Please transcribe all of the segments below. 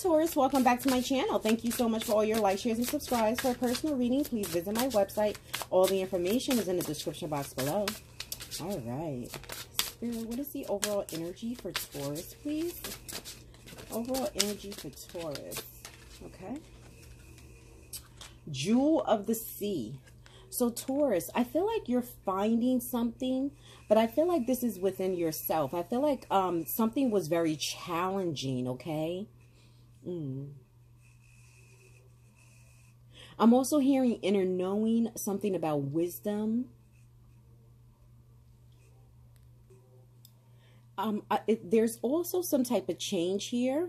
Taurus, welcome back to my channel. Thank you so much for all your likes, shares, and subscribes. For a personal reading, please visit my website. All the information is in the description box below. All right. Spirit, what is the overall energy for Taurus, please? Overall energy for Taurus. Okay. Jewel of the Sea. So Taurus, I feel like you're finding something, but I feel like this is within yourself. I feel like um, something was very challenging, okay? Mm. I'm also hearing inner knowing, something about wisdom. Um, I, it, there's also some type of change here.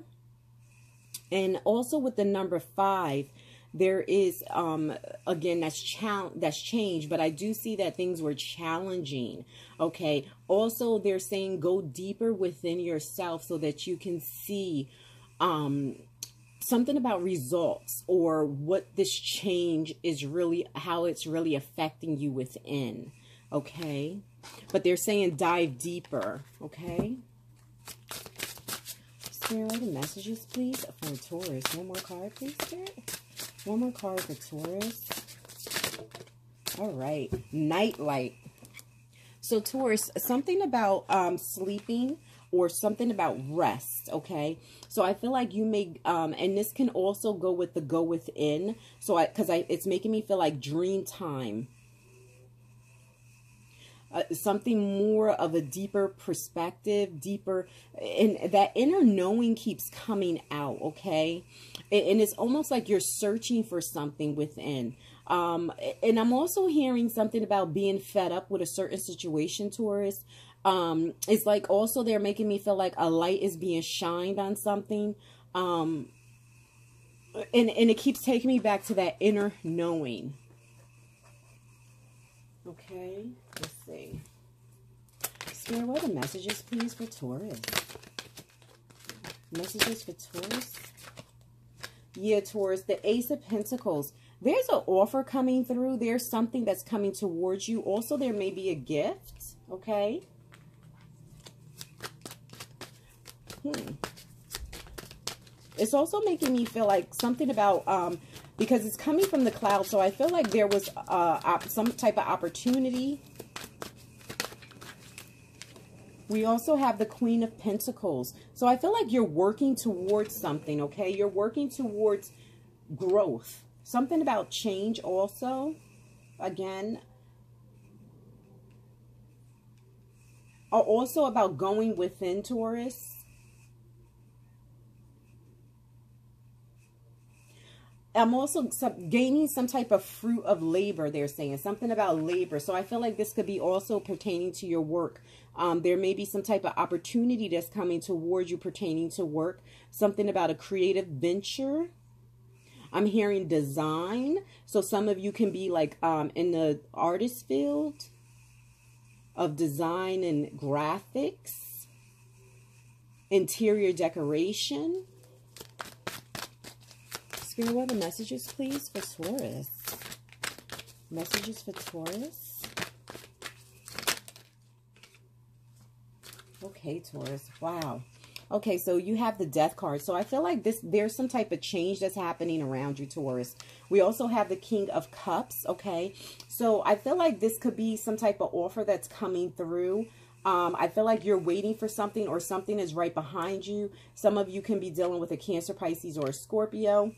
And also with the number five, there is um again that's challenge that's change but i do see that things were challenging okay also they're saying go deeper within yourself so that you can see um, something about results or what this change is really, how it's really affecting you within. Okay. But they're saying dive deeper. Okay. Spirit, messages, please, for Taurus. One more card, please, Spirit. One more card for Taurus. All right. Nightlight. So, Taurus, something about um, sleeping or something about rest, okay? So I feel like you may, um, and this can also go with the go within. So I, because I, it's making me feel like dream time. Uh, something more of a deeper perspective, deeper, and that inner knowing keeps coming out, okay? And, and it's almost like you're searching for something within. Um, and I'm also hearing something about being fed up with a certain situation, Taurus um it's like also they're making me feel like a light is being shined on something. Um and and it keeps taking me back to that inner knowing. Okay let's see. Spirit, what are the messages please for taurus? Messages for taurus? Yeah taurus the ace of pentacles. There's an offer coming through. There's something that's coming towards you. Also there may be a gift okay Hmm. It's also making me feel like something about, um, because it's coming from the cloud, so I feel like there was uh, some type of opportunity. We also have the Queen of Pentacles. So I feel like you're working towards something, okay? You're working towards growth. Something about change also. Again, also about going within Taurus I'm also gaining some type of fruit of labor, they're saying. Something about labor. So I feel like this could be also pertaining to your work. Um, there may be some type of opportunity that's coming towards you pertaining to work. Something about a creative venture. I'm hearing design. So some of you can be like um, in the artist field of design and graphics. Interior decoration Spirit, what the messages, please, for Taurus? Messages for Taurus? Okay, Taurus. Wow. Okay, so you have the death card. So I feel like this there's some type of change that's happening around you, Taurus. We also have the King of Cups, okay? So I feel like this could be some type of offer that's coming through. Um, I feel like you're waiting for something or something is right behind you. Some of you can be dealing with a Cancer, Pisces, or a Scorpio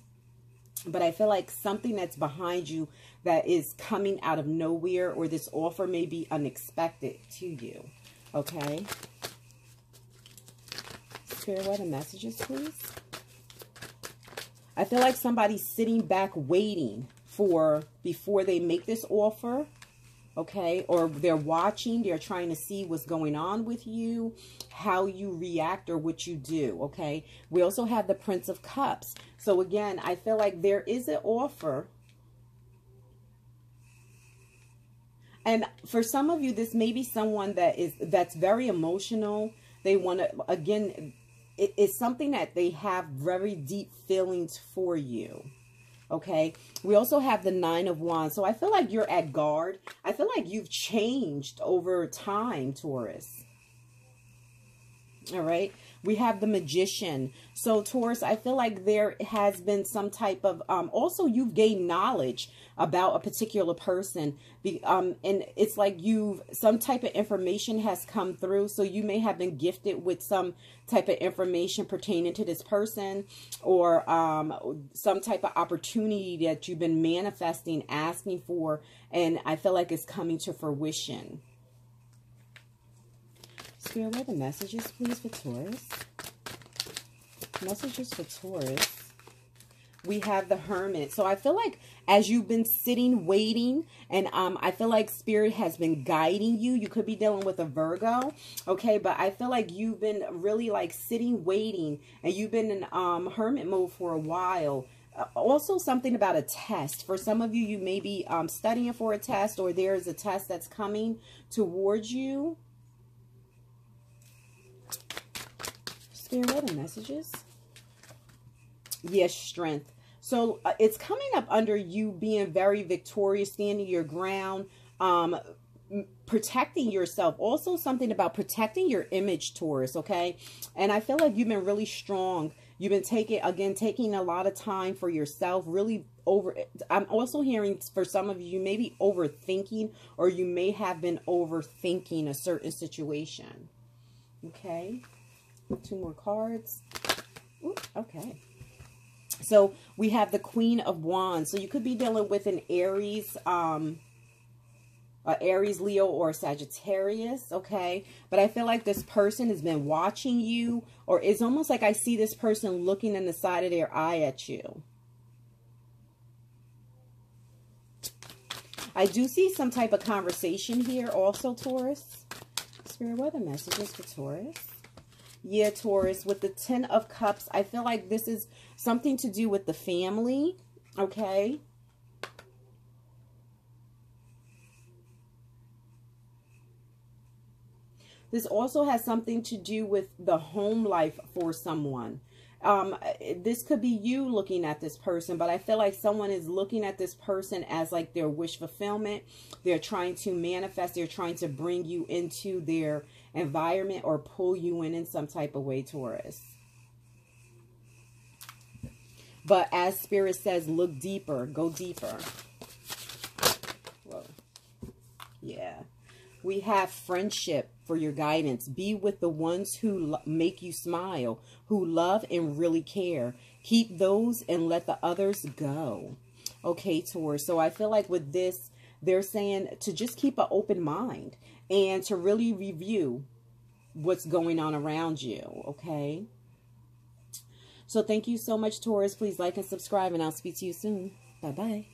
but I feel like something that's behind you that is coming out of nowhere or this offer may be unexpected to you. Okay? Spirit, what messages, please? I feel like somebody's sitting back waiting for before they make this offer okay? Or they're watching, they're trying to see what's going on with you, how you react or what you do, okay? We also have the Prince of Cups. So again, I feel like there is an offer. And for some of you, this may be someone that is that's very emotional. They want to, again, it, it's something that they have very deep feelings for you okay? We also have the nine of wands. So i feel like you're at guard. I feel like you've changed over time taurus all right We have the magician. So Taurus, I feel like there has been some type of, um, also you've gained knowledge about a particular person. The um, and it's like you've, some type of information has come through. So you may have been gifted with some type of information pertaining to this person or um, some type of opportunity that you've been manifesting, asking for. And I feel like it's coming to fruition. Spirit, what the messages, please, for Taurus? Messages for Taurus. We have the Hermit. So I feel like as you've been sitting, waiting, and um, I feel like Spirit has been guiding you. You could be dealing with a Virgo, okay? But I feel like you've been really like sitting, waiting, and you've been in um, Hermit mode for a while uh, also something about a test for some of you you may be um, studying for a test or there's a test that's coming towards you Spirit, what messages? Yes, strength. So uh, it's coming up under you being very victorious, standing your ground, um, protecting yourself. Also something about protecting your image, Taurus, okay? And I feel like you've been really strong. You've been taking, again, taking a lot of time for yourself, really over. I'm also hearing for some of you, maybe overthinking or you may have been overthinking a certain situation. Okay two more cards. Ooh, okay. So we have the Queen of Wands. So you could be dealing with an Aries, um, Aries, Leo, or Sagittarius, okay? But I feel like this person has been watching you, or it's almost like I see this person looking in the side of their eye at you. I do see some type of conversation here also, Taurus. Spirit, weather messages for Taurus? Yeah, Taurus, with the Ten of Cups, I feel like this is something to do with the family, okay? This also has something to do with the home life for someone. Um, this could be you looking at this person, but I feel like someone is looking at this person as like their wish fulfillment. They're trying to manifest. They're trying to bring you into their environment or pull you in in some type of way, Taurus. But as Spirit says, look deeper, go deeper. Whoa. Yeah. We have friendship for your guidance. Be with the ones who make you smile, who love and really care. Keep those and let the others go. Okay, Taurus. So I feel like with this, they're saying to just keep an open mind and to really review what's going on around you, okay? So thank you so much, Taurus. Please like and subscribe, and I'll speak to you soon. Bye-bye.